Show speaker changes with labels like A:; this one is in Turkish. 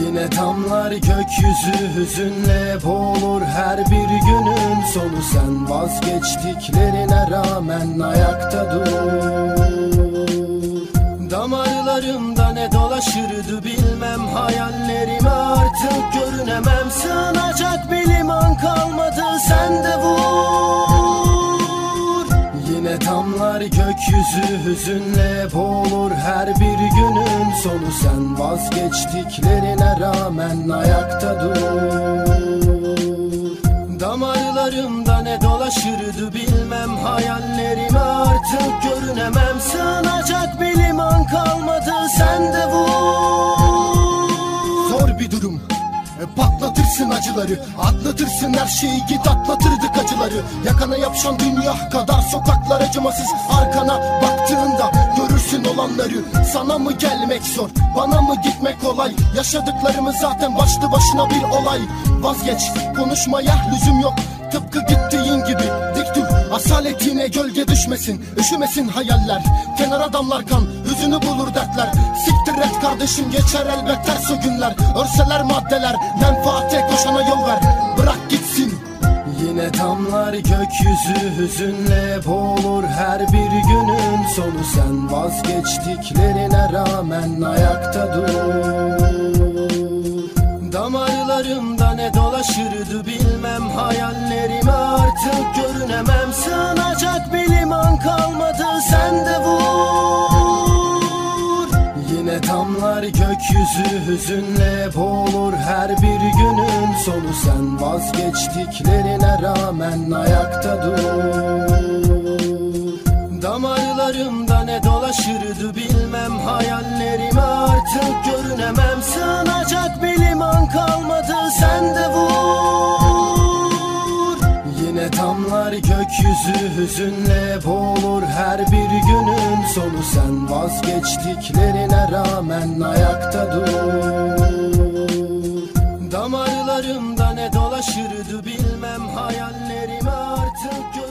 A: Yine damlar gökyüzü hüzünle boğulur her bir günün sonu. Sen vazgeçtiklerine rağmen ayakta dur. Damarlarımda ne dolaşırdı bilmem Hayallerime artık görünemem. Sığınacak bir liman kalmadı sen de vur gökyüzü hüzünle boğulur her bir günün sonu. Sen vazgeçtiklerine rağmen ayakta dur. Damarlarımda ne dolaşırdı bilmem Hayallerime artık görünemem. Sığınacak bir liman kalmadı sen de vur.
B: Zor bir durum Patlatırsın acıları Atlatırsın her şeyi git atlatırdık acıları. Yakana yapışan dünya kadar sokaklar acımasız. Arkana baktığında görürsün olanları. Sana mı gelmek zor bana mı gitmek kolay? Yaşadıklarımız zaten başlı başına bir olay. Vazgeç konuşmaya lüzum yok. Tıpkı gittiğin gibi dik dur. Asaletine gölge düşmesin Üşümesin hayaller. Kenara damlar kan Hüzünü bulur dertler. Siktir et kardeşim geçer elbet ters o günler. Örseler maddeler Menfaate koşana yol ver. Bırak gitsin.
A: Yine damlar gökyüzü hüzünle boğulur her bir günün sonu. Sen vazgeçtiklerine rağmen ayakta dur. Damarlarımda ne dolaşırdı bilmem gökyüzü hüzünle boğulur her bir günün sonu. Sen vazgeçtiklerine rağmen ayakta dur. Damarlarımda ne dolaşırdı bilmem Hayallerime artık görünemem. Sığınacak bir liman kalmadı sen de vur. Yine damlar gökyüzü hüzünle boğulur her bir sonu sen Vazgeçtiklerine rağmen ayakta dur. Damarlarımda ne dolaşırdı bilmem hayallerimi artık gör